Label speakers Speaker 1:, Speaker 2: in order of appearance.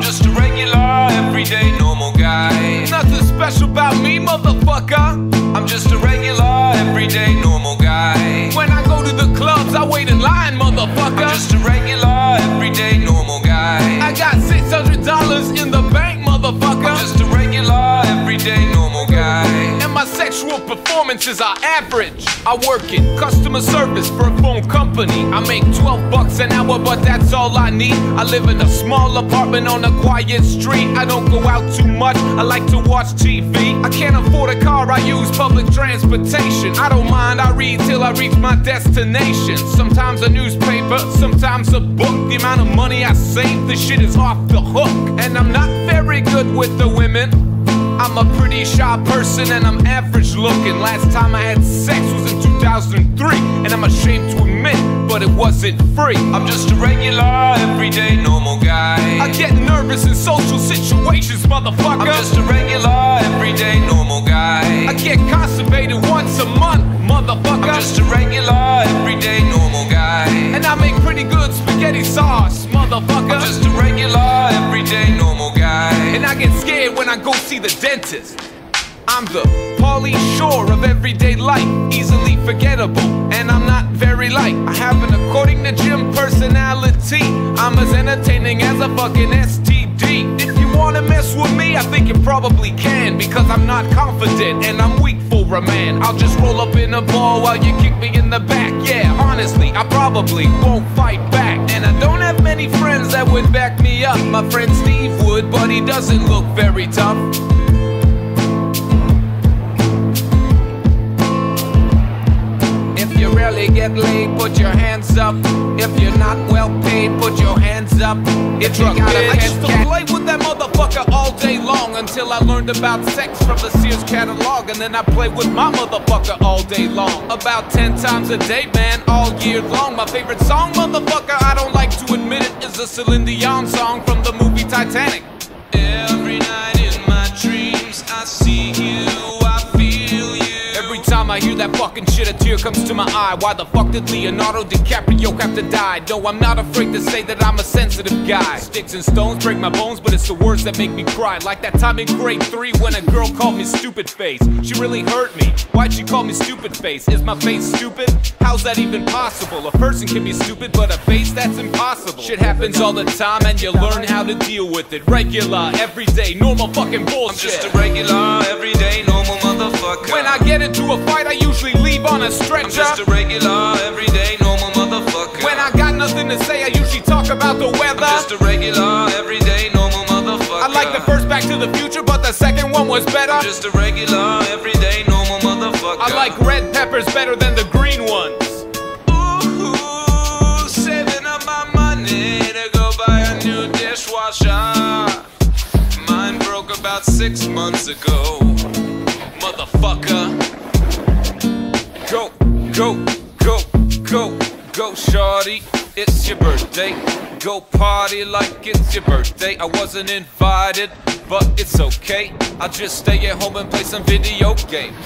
Speaker 1: I'm just a regular, everyday, normal guy.
Speaker 2: Nothing special about me, motherfucker.
Speaker 1: I'm just a regular, everyday, normal guy.
Speaker 2: When I go to the clubs, I wait in line, motherfucker. I'm just
Speaker 1: a regular, everyday, normal guy. I
Speaker 2: got $600 in the bank, motherfucker.
Speaker 1: I'm just a regular, everyday, normal guy.
Speaker 2: Sexual performances are average. I work in customer service for a phone company. I make 12 bucks an hour, but that's all I need. I live in a small apartment on a quiet street. I don't go out too much, I like to watch TV. I can't afford a car, I use public transportation. I don't mind, I read till I reach my destination. Sometimes a newspaper, sometimes a book. The amount of money I save, this shit is off the hook. And I'm not very good with the women. I'm a pretty shy person and I'm average looking. Last time I had sex was in 2003, and I'm ashamed to admit, but it wasn't free.
Speaker 1: I'm just a regular, everyday, normal guy.
Speaker 2: I get nervous in social situations, motherfucker.
Speaker 1: I'm just a regular, everyday, normal guy.
Speaker 2: I get constipated once a month, motherfucker.
Speaker 1: I'm just a regular, everyday, normal guy.
Speaker 2: and I make pretty good spaghetti sauce, motherfucker.
Speaker 1: I'm just a regular, everyday,
Speaker 2: see the dentist. I'm the Pauly Shore of everyday life, easily forgettable, and I'm not very light. I have an according to Jim personality. I'm as entertaining as a fucking STD. If you wanna mess with me, I think you probably can, because I'm not confident and I'm weak for a man. I'll just roll up in a ball while you kick me in the back. Yeah, honestly, I probably won't fight back, and I don't have many friends that would back me up. My friend Steve would, but he doesn't look very tough. If you rarely get laid, put your hands up. If you're not well paid, put your hands up. If you got a I used to play with that motherfucker all day long until I learned about sex from the Sears catalog. And then I played with my motherfucker all day long. About 10 times a day, man, all year long. My favorite song, motherfucker, I don't like to admit it, is a Celine Dion song from the movie Titanic. That fucking shit, a tear comes to my eye. Why the fuck did Leonardo DiCaprio have to die? No, I'm not afraid to say that I'm a sensitive guy. Sticks and stones break my bones, but it's the words that make me cry. Like that time in grade three when a girl called me stupid face. She really hurt me. Why'd she call me stupid face? Is my face stupid? How's that even possible? A person can be stupid, but a face that's impossible. Shit happens all the time, and you learn how to deal with it. Regular, everyday, normal fucking bullshit.
Speaker 1: I'm just a regular, everyday, normal motherfucker.
Speaker 2: When I get into a fight, I usually leave on a
Speaker 1: I'm just a regular, everyday, normal motherfucker.
Speaker 2: When I got nothing to say, I usually talk about the weather.
Speaker 1: I'm just a regular, everyday, normal motherfucker.
Speaker 2: I like the first Back to the Future, but the second one was better.
Speaker 1: I'm just a regular, everyday, normal motherfucker.
Speaker 2: I like red peppers better than the green ones.
Speaker 1: Ooh, saving up my money to go buy a new dishwasher. Mine broke about six months ago.
Speaker 2: Motherfucker. Go, go, go, go, go, shorty. It's your birthday. Go party like it's your birthday. I wasn't invited, but it's okay. I'll just stay at home and play some video games.